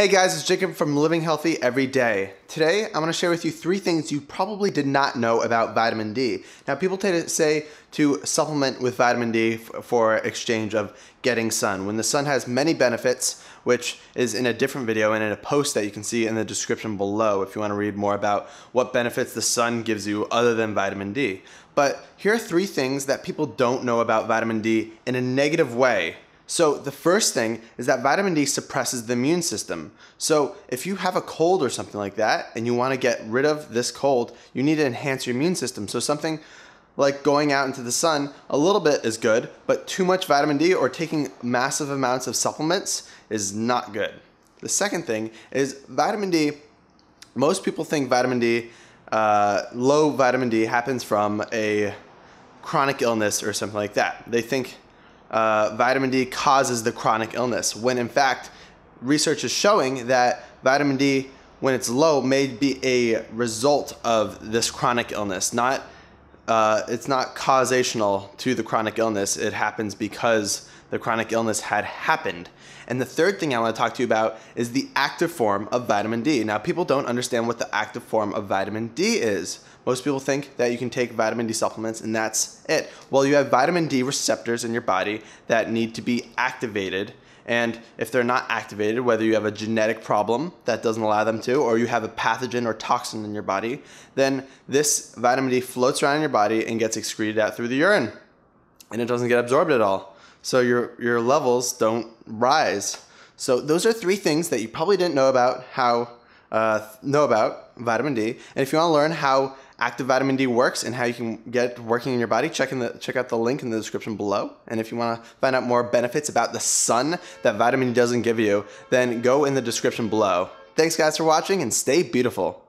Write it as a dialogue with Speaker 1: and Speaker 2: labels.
Speaker 1: Hey guys, it's Jacob from Living Healthy Every Day. Today, I'm to share with you three things you probably did not know about vitamin D. Now, people tend to say to supplement with vitamin D for exchange of getting sun, when the sun has many benefits, which is in a different video and in a post that you can see in the description below if you want to read more about what benefits the sun gives you other than vitamin D. But here are three things that people don't know about vitamin D in a negative way so the first thing is that vitamin D suppresses the immune system. So if you have a cold or something like that and you want to get rid of this cold, you need to enhance your immune system. So something like going out into the sun, a little bit is good, but too much vitamin D or taking massive amounts of supplements is not good. The second thing is vitamin D. Most people think vitamin D, uh, low vitamin D happens from a chronic illness or something like that. They think uh, vitamin D causes the chronic illness, when in fact, research is showing that vitamin D, when it's low, may be a result of this chronic illness. Not, uh, it's not causational to the chronic illness. It happens because the chronic illness had happened. And the third thing I want to talk to you about is the active form of vitamin D. Now, people don't understand what the active form of vitamin D is. Most people think that you can take vitamin D supplements and that's it. Well, you have vitamin D receptors in your body that need to be activated. And if they're not activated, whether you have a genetic problem that doesn't allow them to, or you have a pathogen or toxin in your body, then this vitamin D floats around in your body and gets excreted out through the urine. And it doesn't get absorbed at all so your your levels don't rise. So those are three things that you probably didn't know about how uh, know about vitamin D. And if you want to learn how active vitamin D works and how you can get working in your body, check in the check out the link in the description below. And if you want to find out more benefits about the sun that vitamin D doesn't give you, then go in the description below. Thanks guys for watching and stay beautiful.